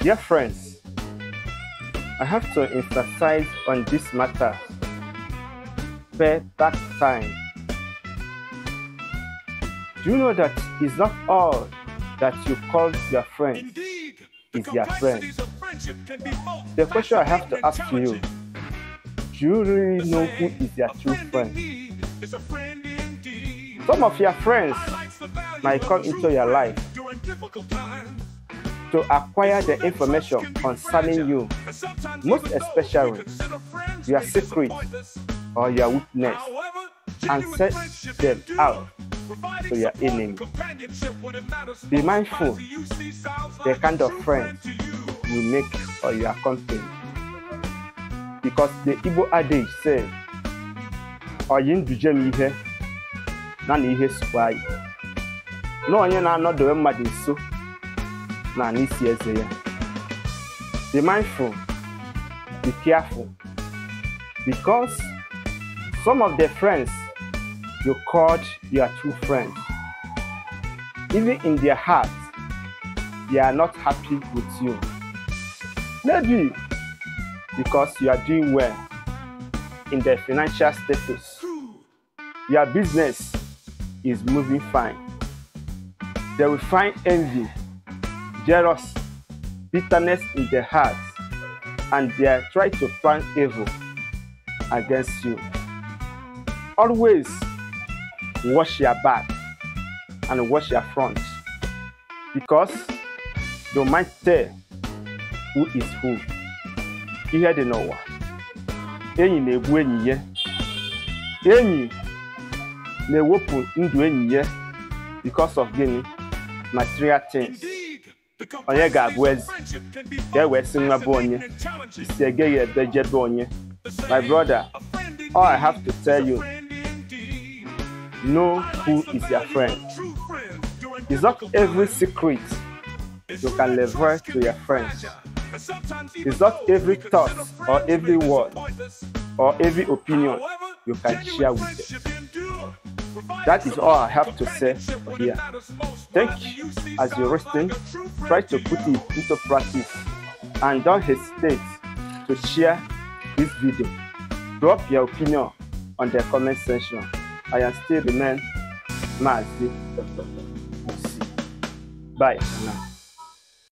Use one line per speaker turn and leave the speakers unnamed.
Dear friends, I have to emphasize on this matter. Pay back time. Do you know that it's not all that you call your friend is your friend? The question I have to ask you do you really know who is your true friend? Some of your friends might come into your life to acquire the information concerning you, most especially your secret or your weakness, and set them out to your enemy. Be mindful the kind of friend you make for your company. Because the Igbo adage says, Oyi nduje m ihe na na ihe sokwa anyị. Na onye na-anọdowe mmadụ nso na n'isi eze ya. Be mindful, be careful, because some of the friends you called your true friends, even in their hearts, they are not happy with you. Maybe because you are doing well in the financial status, your business is moving fine. They will find envy, jealous, bitterness in their hearts, and they try to plan evil against you. Always wash your back and wash your front because you might tell who is who. Ihe dị n'ụwa, enyi na-egbu enyi ya, enyi na-ewepụ ndụ enyi ya because of gịnị material things. Onye ga-abụ eze. ka e sị nwa bụ onye. si egeghị ebe jebe onye. My brother, all I have to tell you know who is your friend. It's not every secret you can leverage to your friends. It's not every thought or every word or every opinion you can share with them. That is all I have to say here. Thank you as you listen. Try to put it into practice and don't hesitate to share this video. Drop your opinion on the comment section. I am still remain Mazi. Bye for now.